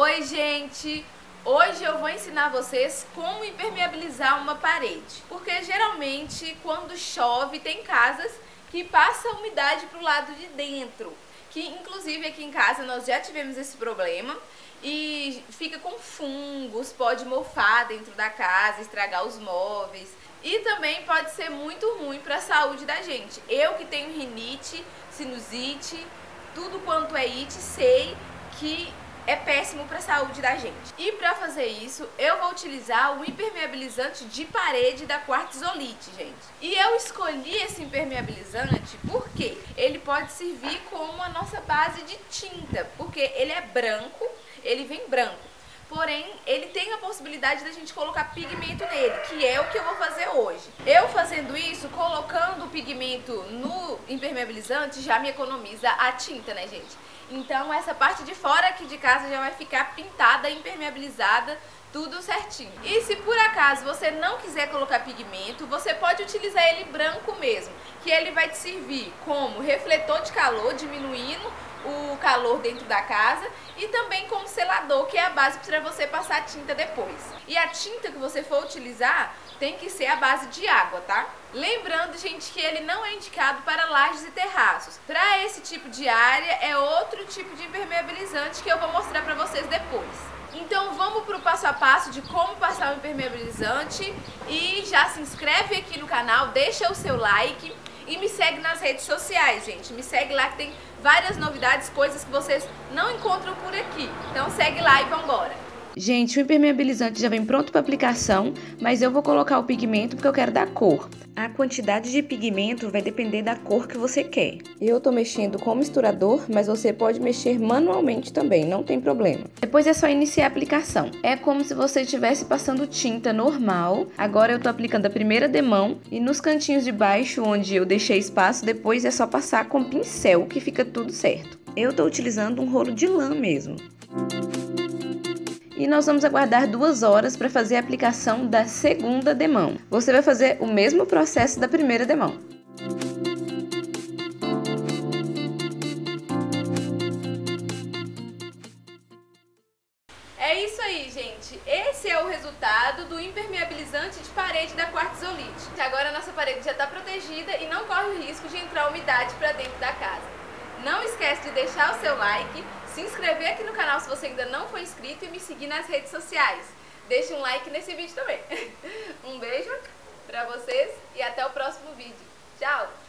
Oi, gente! Hoje eu vou ensinar vocês como impermeabilizar uma parede. Porque geralmente quando chove tem casas que passa umidade para o lado de dentro. Que inclusive aqui em casa nós já tivemos esse problema e fica com fungos, pode mofar dentro da casa, estragar os móveis. E também pode ser muito ruim para a saúde da gente. Eu que tenho rinite, sinusite, tudo quanto é it, sei que é péssimo para a saúde da gente. E para fazer isso, eu vou utilizar o impermeabilizante de parede da Quartzolite, gente. E eu escolhi esse impermeabilizante porque ele pode servir como a nossa base de tinta, porque ele é branco, ele vem branco. Porém, ele tem a possibilidade da gente colocar pigmento nele, que é o que eu vou fazer hoje. Eu fazendo isso, colocando o pigmento no impermeabilizante, já me economiza a tinta, né, gente? Então, essa parte de fora aqui de casa já vai ficar pintada, impermeabilizada, tudo certinho. E se por acaso você não quiser colocar pigmento, você pode utilizar ele branco mesmo, que ele vai te servir como refletor de calor, diminuindo o calor dentro da casa e também como selador, que é a base para você passar a tinta depois. E a tinta que você for utilizar tem que ser a base de água, tá? Lembrando, gente, que ele não é indicado para lajes e terraços. Para esse tipo de área é outro tipo de impermeabilizante que eu vou mostrar para vocês depois. Então vamos para o passo a passo de como passar o impermeabilizante e já se inscreve aqui no canal, deixa o seu like e me segue nas redes sociais, gente. Me segue lá que tem várias novidades, coisas que vocês não encontram por aqui. Então segue lá e vambora! Gente, o impermeabilizante já vem pronto para aplicação, mas eu vou colocar o pigmento porque eu quero dar cor. A quantidade de pigmento vai depender da cor que você quer. Eu tô mexendo com o misturador, mas você pode mexer manualmente também, não tem problema. Depois é só iniciar a aplicação. É como se você estivesse passando tinta normal. Agora eu tô aplicando a primeira demão e nos cantinhos de baixo, onde eu deixei espaço, depois é só passar com pincel que fica tudo certo. Eu tô utilizando um rolo de lã mesmo e nós vamos aguardar duas horas para fazer a aplicação da segunda demão. Você vai fazer o mesmo processo da primeira demão. É isso aí, gente. Esse é o resultado do impermeabilizante de parede da quartzolite. Agora a nossa parede já está protegida e não corre o risco de entrar umidade para dentro da casa. Não esquece de deixar o seu like, se inscrever aqui no canal se você ainda não for inscrito e me seguir nas redes sociais. Deixe um like nesse vídeo também. Um beijo pra vocês e até o próximo vídeo. Tchau!